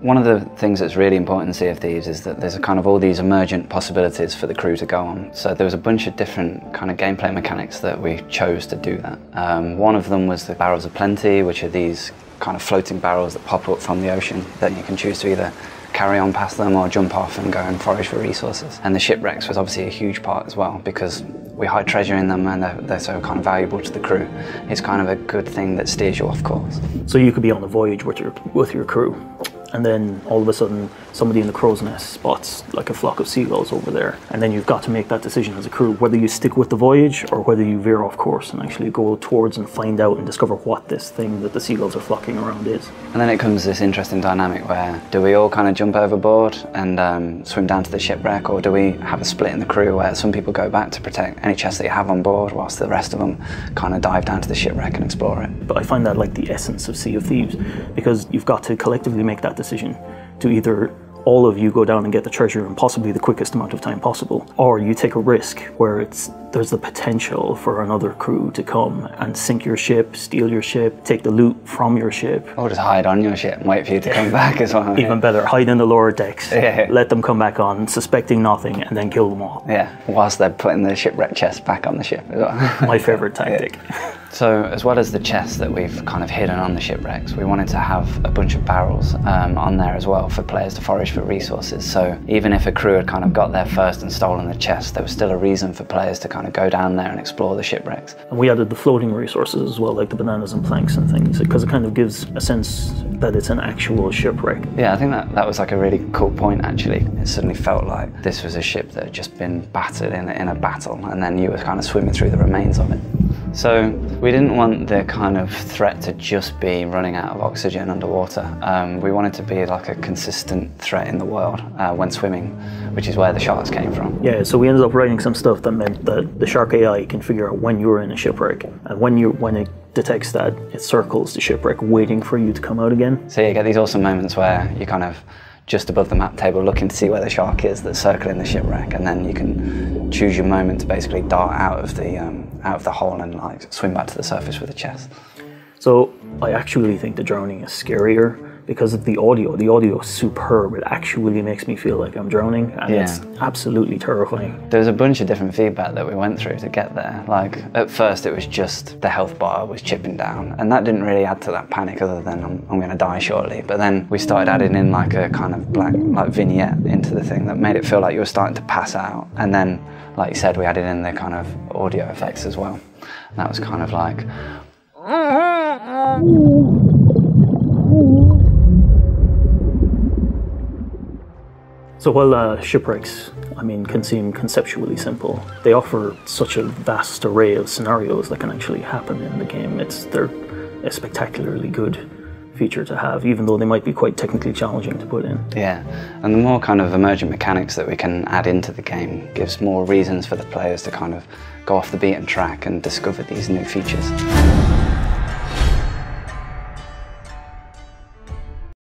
One of the things that's really important in Sea of Thieves is that there's kind of all these emergent possibilities for the crew to go on. So there was a bunch of different kind of gameplay mechanics that we chose to do that. Um, one of them was the Barrels of Plenty, which are these kind of floating barrels that pop up from the ocean that you can choose to either carry on past them or jump off and go and forage for resources. And the shipwrecks was obviously a huge part as well because we hide treasure in them and they're, they're, so kind of valuable to the crew. It's kind of a good thing that steers you off course. So you could be on the voyage with your with your crew and then all of a sudden somebody in the crow's nest spots like a flock of seagulls over there. And then you've got to make that decision as a crew whether you stick with the voyage or whether you veer off course and actually go towards and find out and discover what this thing that the seagulls are flocking around is. And then it comes this interesting dynamic where do we all kind of jump overboard and um, swim down to the shipwreck or do we have a split in the crew where some people go back to protect any chests that you have on board whilst the rest of them kind of dive down to the shipwreck and explore it? But i find that like the essence of sea of thieves because you've got to collectively make that decision to either all of you go down and get the treasure in possibly the quickest amount of time possible, or you take a risk where it's there's the potential for another crew to come and sink your ship, steal your ship, take the loot from your ship. Or just hide on your ship and wait for you to come back as well. Even better, hide in the lower decks, yeah. let them come back on, suspecting nothing, and then kill them all. Yeah, whilst they're putting the shipwreck chest back on the ship as well. My favourite tactic. Yeah. So, as well as the chests that we've kind of hidden on the shipwrecks, we wanted to have a bunch of barrels um, on there as well for players to forage for resources. So, even if a crew had kind of got there first and stolen the chest, there was still a reason for players to kind of go down there and explore the shipwrecks. And we added the floating resources as well, like the bananas and planks and things, because it kind of gives a sense that it's an actual shipwreck. Yeah, I think that, that was like a really cool point actually. It suddenly felt like this was a ship that had just been battered in, in a battle, and then you were kind of swimming through the remains of it. So we didn't want the kind of threat to just be running out of oxygen underwater. Um, we wanted to be like a consistent threat in the world uh, when swimming, which is where the sharks came from. Yeah, so we ended up writing some stuff that meant that the shark AI can figure out when you're in a shipwreck, and when you when it detects that, it circles the shipwreck, waiting for you to come out again. So you get these awesome moments where you kind of just above the map table looking to see where the shark is that's circling the shipwreck and then you can choose your moment to basically dart out of the um, out of the hole and like swim back to the surface with the chest. So I actually think the drowning is scarier because of the audio. The audio is superb. It actually makes me feel like I'm drowning, and yeah. it's absolutely terrifying. There was a bunch of different feedback that we went through to get there. Like at first, it was just the health bar was chipping down, and that didn't really add to that panic, other than I'm, I'm going to die shortly. But then we started adding in like a kind of black like vignette into the thing that made it feel like you were starting to pass out, and then, like you said, we added in the kind of audio effects as well. And that was kind of like. So while uh, shipwrecks, I mean, can seem conceptually simple, they offer such a vast array of scenarios that can actually happen in the game. It's they're a spectacularly good feature to have, even though they might be quite technically challenging to put in. Yeah, and the more kind of emergent mechanics that we can add into the game gives more reasons for the players to kind of go off the beaten track and discover these new features.